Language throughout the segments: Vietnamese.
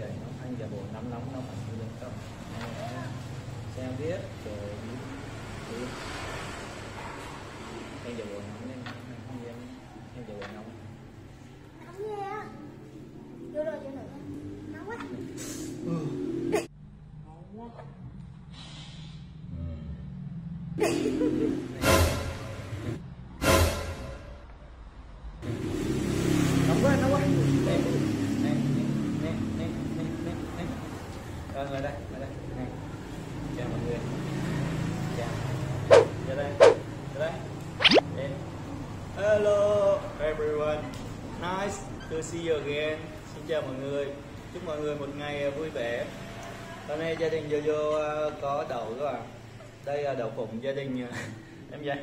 chơi ảnh nó anh giả bộ nắm nóng nó phải như lên không xem viết, rồi anh giả bộ nóng lên anh không em anh giả bộ nóng. Vâng, người đây đây. Chào mọi người. Chào. Ra đây ra đây. Yeah. hello everyone. Nice to see you again. Xin chào mọi người. Chúc mọi người một ngày vui vẻ. Hôm nay gia đình Jojo à, có đậu các bạn à? đây là đậu phụng gia đình à, em dạy.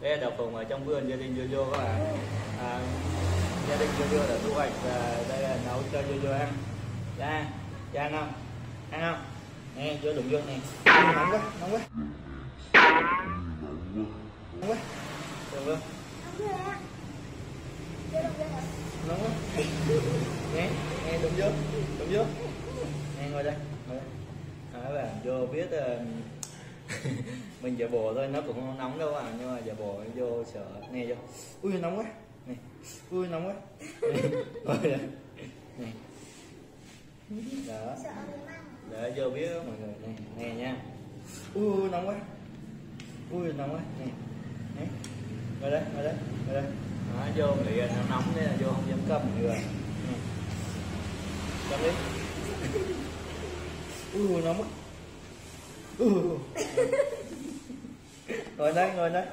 Đây là đậu phụng ở trong vườn gia đình Jojo các bạn à, gia đình Jojo đã thu hoạch và đây là nấu cho Jojo ăn. Ra cho không ăn không? Nè vô đụng vô nè. Nóng quá nóng quá. Nóng quá. Đụng vô nóng nóng quá. Nè nè đụng vô đụng vô. Nè ngồi đây ngồi đây. À, các vô biết ờ, mình giả bộ thôi nó cũng không nóng đâu à nhưng mà giả bộ vô sợ. Nè vô. Ui nóng quá. Nè. Ui nóng quá. Nè. Nè. Đó. Sợ để vô biết đó, mọi người nè nghe nha. Ui nóng quá. Ui nóng quá. Nè nè ngồi đây ngồi đây ngồi đây. Đó, vô bị nó nóng nên là vô không dám cầm mọi người cầm đi. Ui nóng quá. Ui ngồi đây ngồi đây.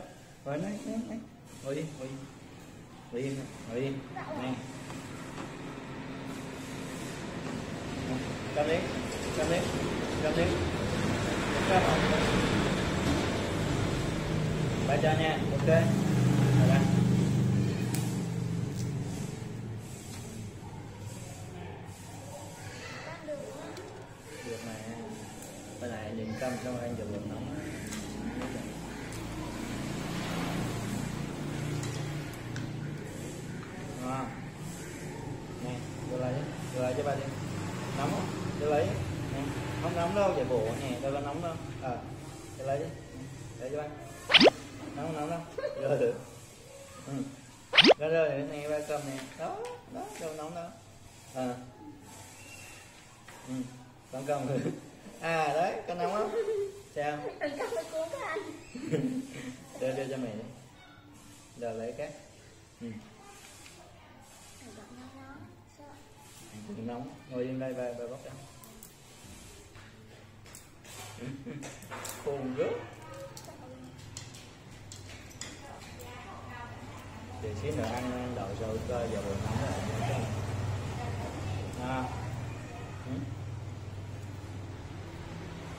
Ngồi đây ngồi đây. Ngồi đi ngồi đi. Ngồi đi ngồi đi. Nè cầm đi. Jamais, jamais. Bà cho nha, ok. Rồi bạn. Được mà. Bà lại nhìn cơm xong ăn được nóng. nhà tao có nóng đâu à để lấy đi. Để cho anh nóng nóng đâu rồi được ừ. Rồi rồi này ba cầm nè. Đó đó đâu nóng đâu à ờ. ừ con cầm rồi. À đấy con nóng không sao? Đưa đưa cho mày đi. Rồi lấy cái. Ừ. Nóng. Ngồi yên đây ba ba bóc cho khôn gớm thì xí nữa ăn đậu sầu cơ và bột nóng rồi à.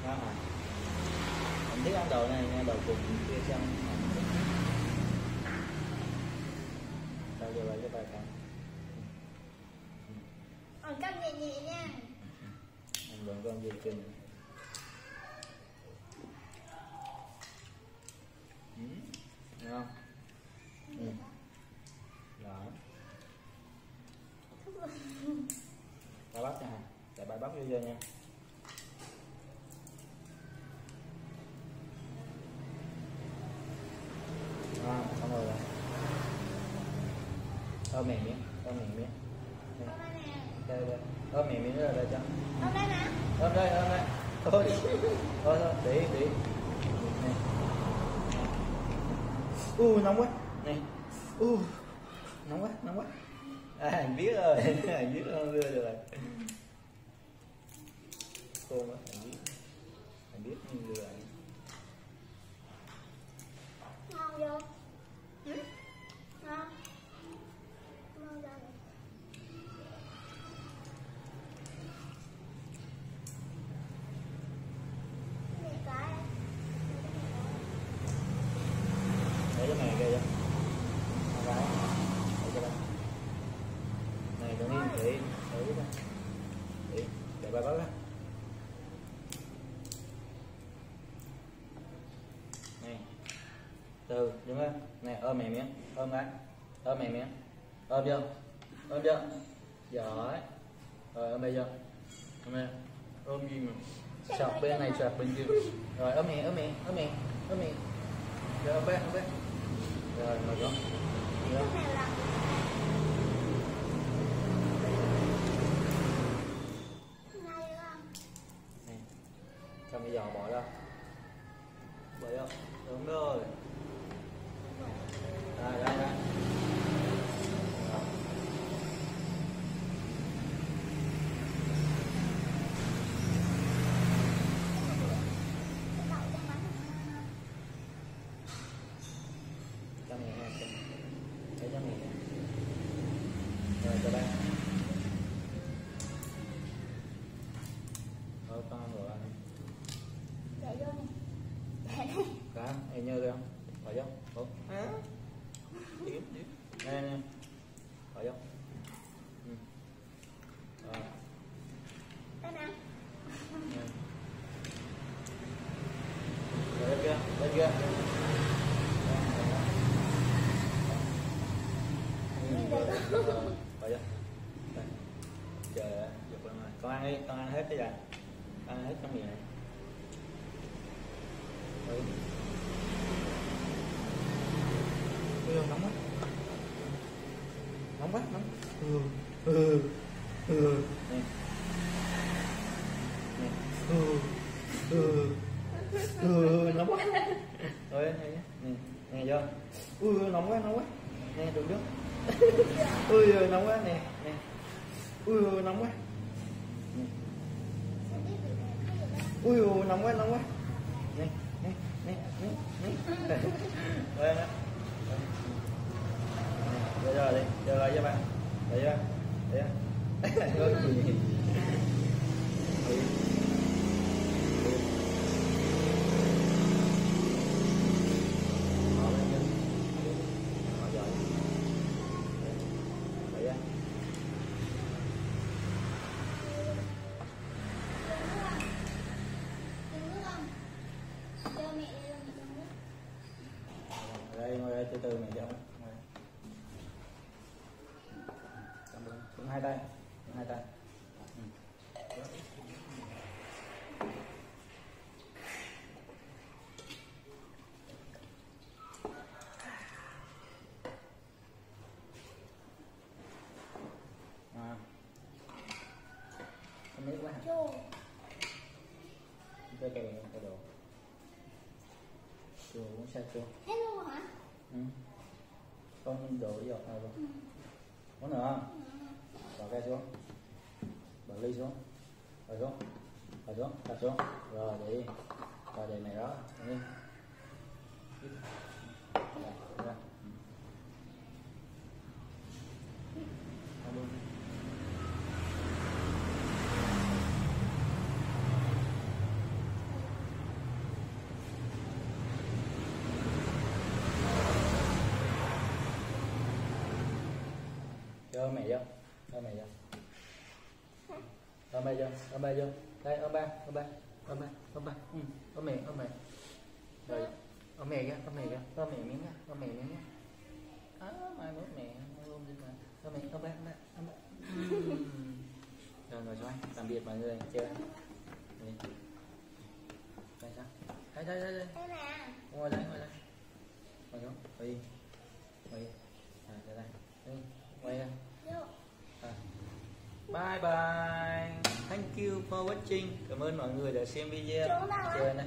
À. Mình thích ăn đậu này nha, đậu cục kia xem. Đậu giờ lại cho bà cả Còn cắt nhẹ nhẹ nha. Ăn vẫn con vô chừng không? Ừ. đó bà bắp nha để bà bắp vô vô nha. À, xong rồi. Rồi ôm mẹ miếng ôm mẹ miếng. Đây. Đây ôm mẹ miếng rồi đây cho. Hôm nay nè. Ôm đây ôm đây thôi. Thôi thôi để để u uh, nóng quá. Này. U uh, nóng quá nóng quá. À anh biết rồi anh biết không đưa được rồi. Khô quá anh biết. Anh biết nhưng đưa rồi ngon vô ừ? ngon ngon ra rồi Cái này cái để cho mẹ kìa cho gái để cho ba này con yên để để ba để để ba bớt á này từ đúng không? Này ôm mẹ miếng ôm cái. Ôm mẹ miếng. Ôm vô. Ôm vô. Giỏi. Rồi ôm bây giờ Mẹ, ôm gì mà? Sọt bên này sọt bên kia. Rồi ôm mẹ ôm mẹ ôm mẹ ôm mẹ rồi ôm bé ôm bé rồi mà đó cái này là này là nè xong bây giờ bỏ ra bỏ ra đúng rồi đây đây đây Đó. cái đậu trong bánh cho mẹ nha cho để cho mẹ nha rồi cho ba thôi con ăn rồi anh để vô này để đây cá em nhớ không bỏ vô Ủa? Điểm, điểm. nè nè bỏ vô ừ. rồi đây nè nè. rồi bên kia bên kia Ừ, rồi, rồi, bỏ vô Đây. trời ơi giật lên rồi con ăn đi con ăn hết cái con ăn hết trong miệng này ừ. ừ nóng quá. Nóng quá nóng. Ừ ừ ừ. Nè. Nè. Ừ ừ ừ nóng quá. Ừ, Rồi nè nè. Nè vô. Ừ nóng quá nóng quá. Nè được nước ui nóng quá nè nè. Ừ ui, nóng quá nè. sẽ biết bị cái gì đó ui ui, nóng quá nóng quá nè nè nè nè nè rồi nè rồi rồi đi rồi rồi cho bạn rồi cho để có gì Ừ. Ừ. Mở lên đi. Mở rồi. Vậy á. đừng nước không cho mẹ cho mẹ trong nước Ở đây ngồi đây từ từ này cho ngồi. Cầm lên. xuống hai tay xuống hai tay ừ. à mấy quá hả? chô cái cây cái đồ Chua cũng sao chua Hello luôn hả ừ. con đổ giọt nào luôn ừ. muốn nữa không bỏ cái xuống bỏ ly xuống bỏ xuống bỏ xuống đặt xuống rồi để đi rồi để này đó đi Rồi, cho mẹ vô. Cho mẹ vô. Ôm ba vô. Ôm ba vô. Đây ôm ba ôm ba ôm ba ôm ba. Ừ. ôm mẹ ôm mẹ. Rồi ôm mẹ kìa ôm mẹ kìa ôm mẹ miếng nha ôm mẹ miếng nha à, mai mốt mẹ ôm đi mà ôm mẹ ôm ba ôm ba ôm ba. Rồi ngồi xuống tạm biệt mọi người. Chơi đi đây sao? Đây đây đây đây. Đây ngồi đây ngồi đây ngồi xuống. Ngồi đi. Ngồi đi. À đây đây. Đi quay ra vô À. Bye bye. Thank you for watching. Cảm ơn mọi người đã xem video. Chơi này.